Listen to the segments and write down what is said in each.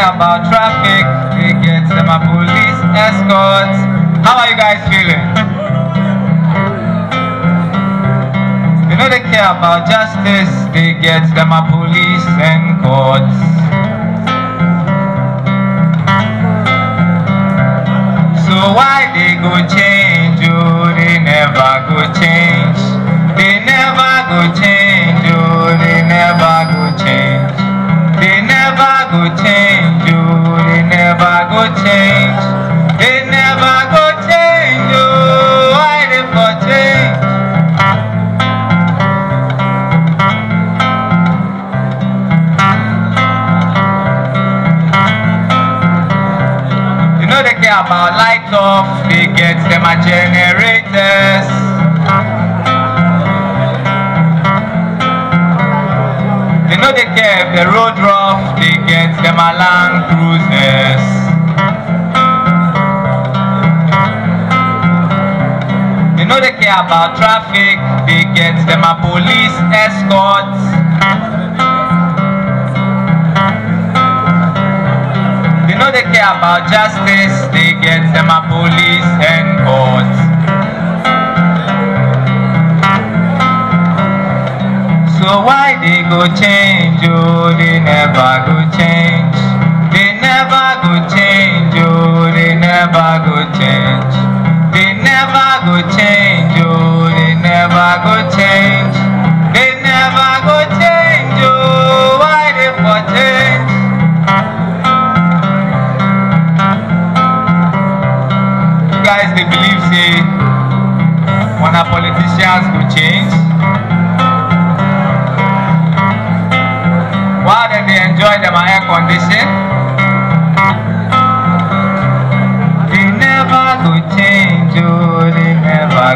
about traffic, they get them a police escorts. How are you guys feeling? You know they care about justice, they get them a police and courts. So why they go change? Oh, they never go change. Change. They never go change. Oh, they for change? You know they care about light off, they get them a generators. They know they care if the road rough, they get them a land cruisers. Know they care about traffic, they get them a police escorts. They know they care about justice, they get them a police and courts. So why they go change? Oh, they never go change. They never go change. Oh, they never go change. They never go change. Oh, they never go change. They never go change. Oh, why they for change? You guys, they believe say when our politicians go change, while then they enjoy them air condition,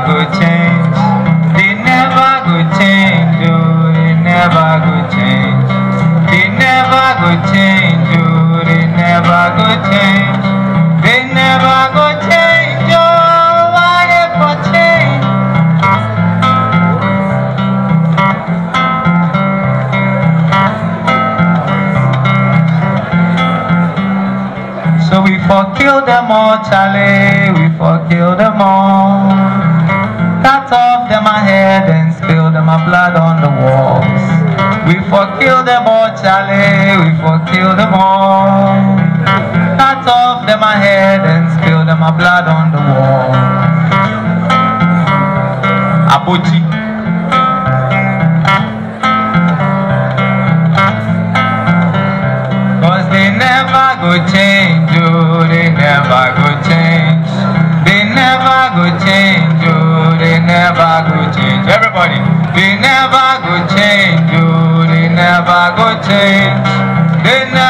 go change. They never go change. Oh, they never go change. They never go change. Oh, they never go change. They never go change. Oh, why they for change? So we for kill them all, Charlie. We for kill them all. Cut off them a head and spill them a blood on the walls. We for kill them all, Charlie. We for kill them all. Cut off them a head and spill them a blood on the wall. Abuchi. Cause they never go change, oh, they never go change. They never go change, oh, they never go change. Everybody, they never go change, oh, they never go change. They never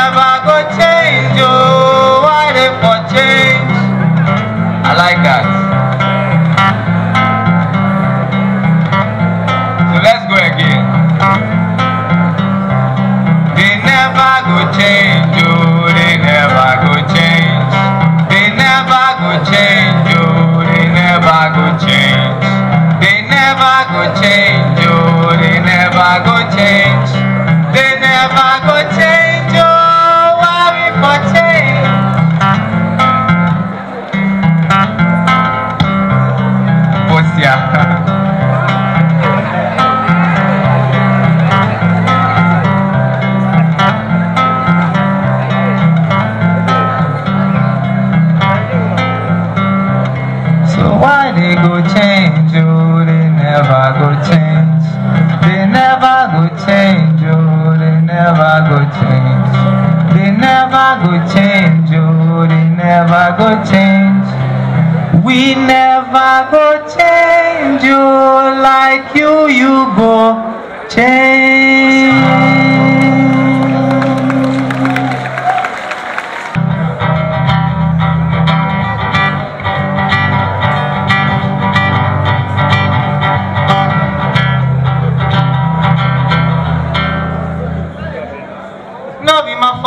go change, oh, they never go change. They never go change, oh, why we for change? Bosia. So why they go change? Oh, never go change. They never go change. Oh, they never go change. They never go change. Oh, they never go change. We never go change. Oh, like you, you go change.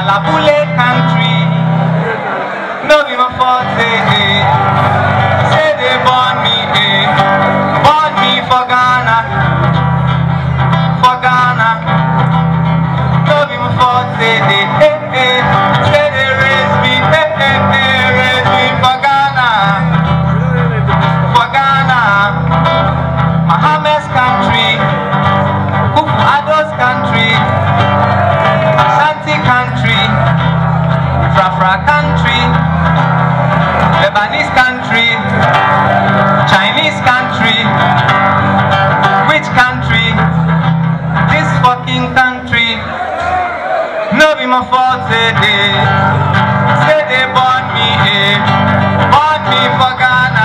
Kalabule country. No be my fault, say they. Say they born me, eh. Born me for Ghana. For Ghana. No be my fault, say they, eh, eh. Say they raise me, eh, eh, eh. Raise me for Ghana. For Ghana. Mahama's country. Akufo-Addo's country. Ashanti country, Afra country, Lebanese country, Chinese country, which country? This fucking country. No be my fault, say they, say they born me, eh, born me for Ghana.